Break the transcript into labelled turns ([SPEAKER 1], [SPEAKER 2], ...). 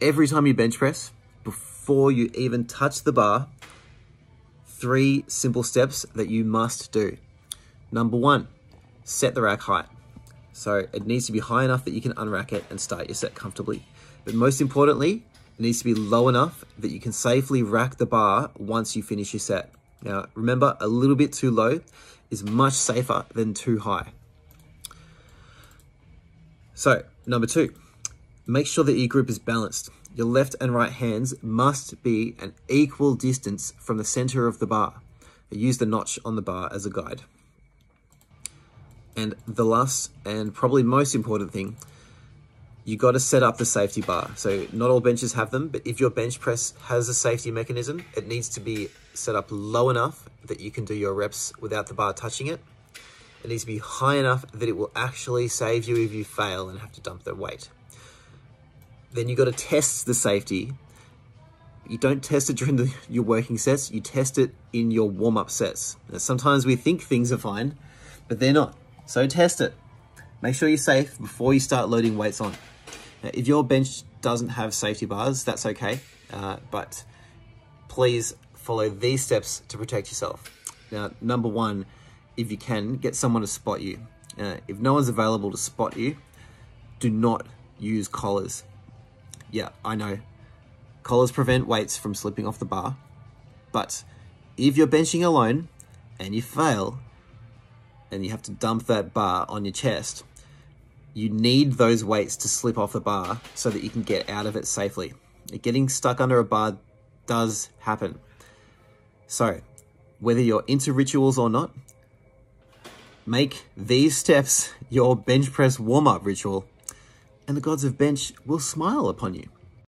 [SPEAKER 1] every time you bench press, before you even touch the bar, three simple steps that you must do. Number one, set the rack height. So it needs to be high enough that you can unrack it and start your set comfortably. But most importantly, it needs to be low enough that you can safely rack the bar once you finish your set. Now, remember, a little bit too low is much safer than too high. So, number two, make sure that your grip is balanced. Your left and right hands must be an equal distance from the center of the bar. Use the notch on the bar as a guide. And the last and probably most important thing, you got to set up the safety bar. So not all benches have them, but if your bench press has a safety mechanism, it needs to be set up low enough that you can do your reps without the bar touching it. It needs to be high enough that it will actually save you if you fail and have to dump the weight. Then you got to test the safety. You don't test it during the, your working sets, you test it in your warm-up sets. Now, sometimes we think things are fine, but they're not. So test it. Make sure you're safe before you start loading weights on. Now, if your bench doesn't have safety bars, that's okay, uh, but please follow these steps to protect yourself. Now, number one, if you can, get someone to spot you. Uh, if no one's available to spot you, do not use collars. Yeah, I know. Collars prevent weights from slipping off the bar, but if you're benching alone and you fail, and you have to dump that bar on your chest, you need those weights to slip off the bar so that you can get out of it safely. Getting stuck under a bar does happen. So, whether you're into rituals or not, make these steps your bench press warm up ritual, and the gods of bench will smile upon you.